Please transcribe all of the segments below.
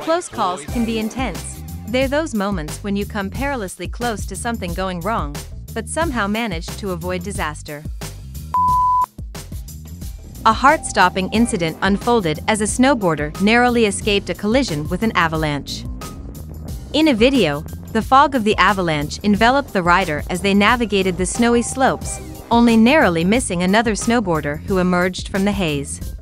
Close calls can be intense. They're those moments when you come perilously close to something going wrong, but somehow manage to avoid disaster. A heart-stopping incident unfolded as a snowboarder narrowly escaped a collision with an avalanche. In a video, the fog of the avalanche enveloped the rider as they navigated the snowy slopes, only narrowly missing another snowboarder who emerged from the haze.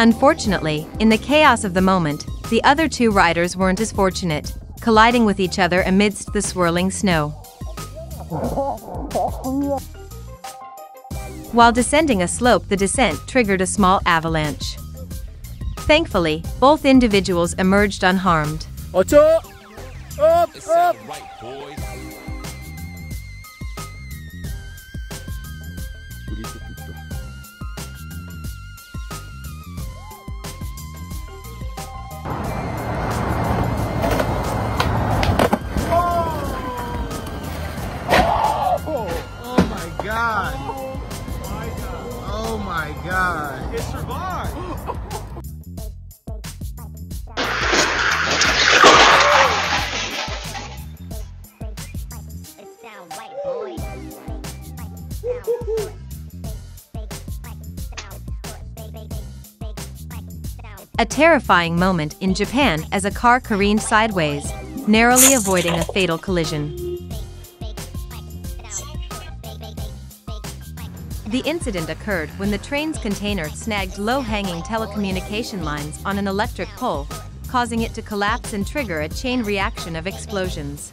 Unfortunately, in the chaos of the moment, the other two riders weren't as fortunate, colliding with each other amidst the swirling snow. While descending a slope the descent triggered a small avalanche. Thankfully, both individuals emerged unharmed. Up, up. God. Oh my god. It survived. A terrifying moment in Japan as a car careened sideways, narrowly avoiding a fatal collision. The incident occurred when the train's container snagged low-hanging telecommunication lines on an electric pole, causing it to collapse and trigger a chain reaction of explosions.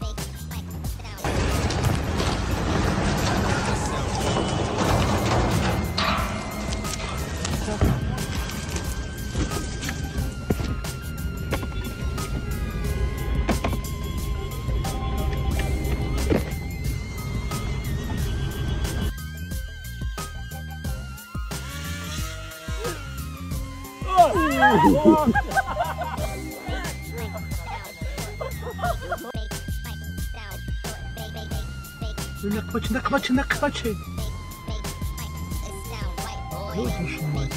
Накочи, накочи, накочи. Ой, душа моя.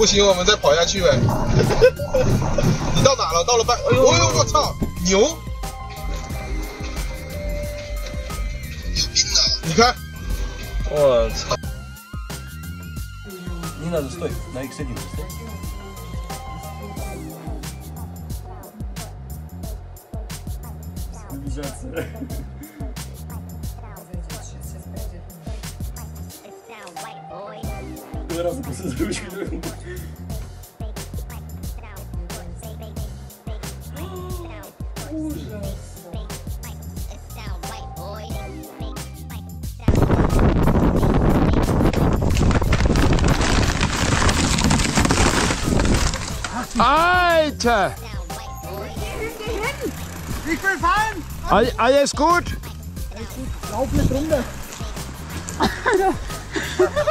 不行，我们再跑下去呗。你到哪了？到了半，哎呦，我操，牛！有病啊！你看，我操！Не надо, стой. На X1 стой. Стабилизация. raz muszę zrobić chwilę. Alter! Ich will fahren! All, alles gut? Alles gut, lauf mit runter.